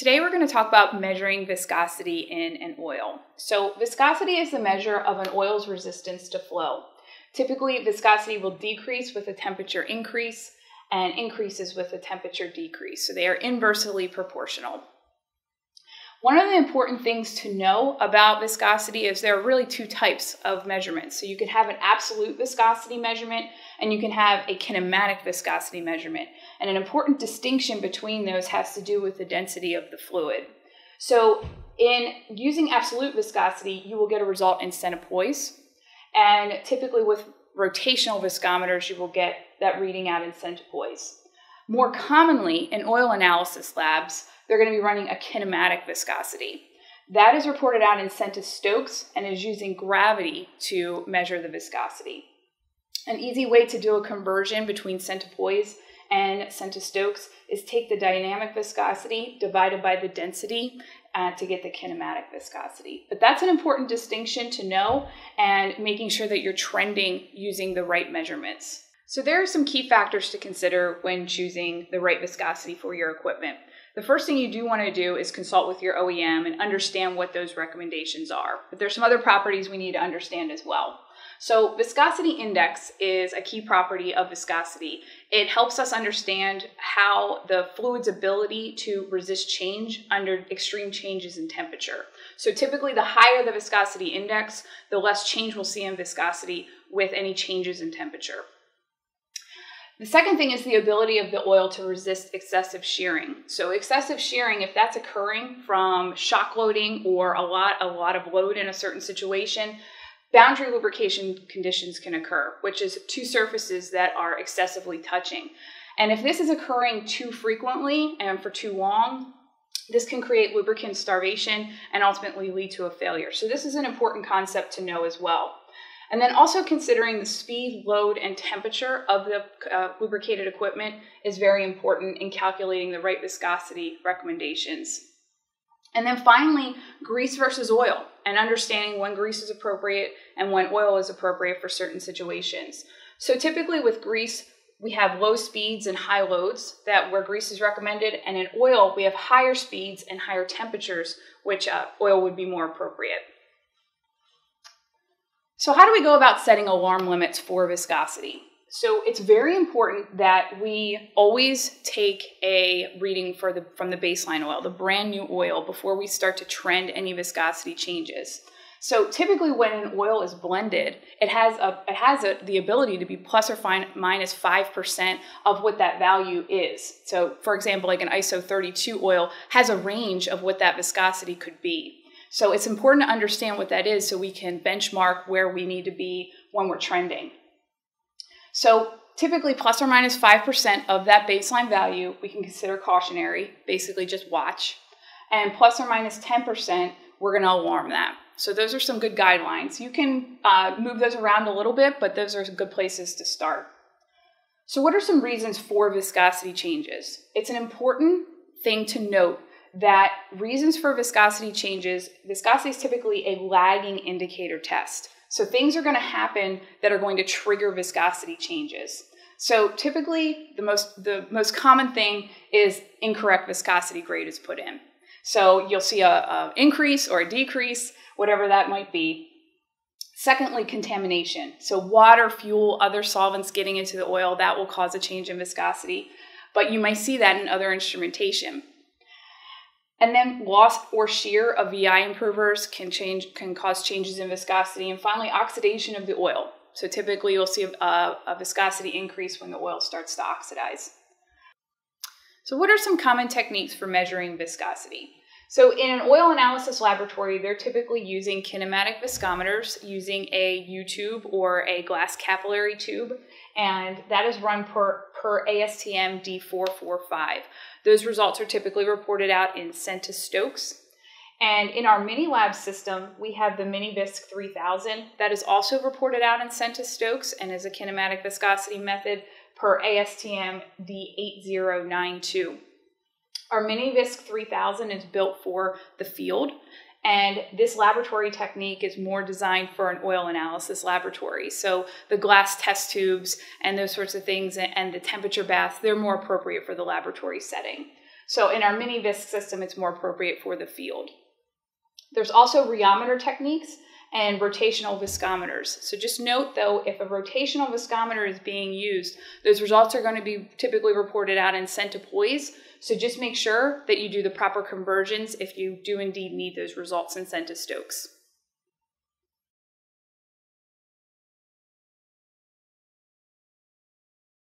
Today we're going to talk about measuring viscosity in an oil. So viscosity is the measure of an oil's resistance to flow. Typically viscosity will decrease with a temperature increase and increases with a temperature decrease. So they are inversely proportional. One of the important things to know about viscosity is there are really two types of measurements. So you can have an absolute viscosity measurement and you can have a kinematic viscosity measurement. And an important distinction between those has to do with the density of the fluid. So in using absolute viscosity, you will get a result in centipoise. And typically with rotational viscometers, you will get that reading out in centipoise. More commonly in oil analysis labs, they're going to be running a kinematic viscosity. That is reported out in centistokes and is using gravity to measure the viscosity. An easy way to do a conversion between centipoise and centistokes is take the dynamic viscosity divided by the density uh, to get the kinematic viscosity. But that's an important distinction to know and making sure that you're trending using the right measurements. So there are some key factors to consider when choosing the right viscosity for your equipment. The first thing you do want to do is consult with your OEM and understand what those recommendations are. But there's some other properties we need to understand as well. So viscosity index is a key property of viscosity. It helps us understand how the fluid's ability to resist change under extreme changes in temperature. So typically the higher the viscosity index, the less change we'll see in viscosity with any changes in temperature. The second thing is the ability of the oil to resist excessive shearing. So excessive shearing, if that's occurring from shock loading or a lot, a lot of load in a certain situation, boundary lubrication conditions can occur, which is two surfaces that are excessively touching. And if this is occurring too frequently and for too long, this can create lubricant starvation and ultimately lead to a failure. So this is an important concept to know as well. And then also considering the speed, load, and temperature of the uh, lubricated equipment is very important in calculating the right viscosity recommendations. And then finally, grease versus oil and understanding when grease is appropriate and when oil is appropriate for certain situations. So typically with grease, we have low speeds and high loads that where grease is recommended, and in oil we have higher speeds and higher temperatures, which uh, oil would be more appropriate. So how do we go about setting alarm limits for viscosity? So it's very important that we always take a reading for the, from the baseline oil, the brand new oil, before we start to trend any viscosity changes. So typically when an oil is blended, it has, a, it has a, the ability to be plus or fine, minus 5% of what that value is. So for example, like an ISO 32 oil has a range of what that viscosity could be. So it's important to understand what that is so we can benchmark where we need to be when we're trending. So typically plus or minus 5% of that baseline value we can consider cautionary, basically just watch. And plus or minus 10%, we're going to alarm that. So those are some good guidelines. You can uh, move those around a little bit, but those are good places to start. So what are some reasons for viscosity changes? It's an important thing to note that reasons for viscosity changes, viscosity is typically a lagging indicator test. So things are going to happen that are going to trigger viscosity changes. So typically the most the most common thing is incorrect viscosity grade is put in. So you'll see a, increase or a decrease, whatever that might be. Secondly, contamination. So water, fuel, other solvents getting into the oil, that will cause a change in viscosity. But you might see that in other instrumentation. And then loss or shear of VI improvers can change can cause changes in viscosity. And finally, oxidation of the oil. So typically you'll see a, a viscosity increase when the oil starts to oxidize. So what are some common techniques for measuring viscosity? So in an oil analysis laboratory, they're typically using kinematic viscometers using a U-tube or a glass capillary tube, and that is run per, per ASTM D445. Those results are typically reported out in centistokes. And in our mini lab system, we have the MiniVisc 3000 that is also reported out in centistokes and is a kinematic viscosity method per ASTM D8092. Our MiniVisc 3000 is built for the field, and this laboratory technique is more designed for an oil analysis laboratory. So the glass test tubes and those sorts of things and the temperature baths, they're more appropriate for the laboratory setting. So in our mini visc system, it's more appropriate for the field. There's also rheometer techniques and rotational viscometers. So just note though, if a rotational viscometer is being used, those results are going to be typically reported out in centipoise. So just make sure that you do the proper conversions if you do indeed need those results in centistokes.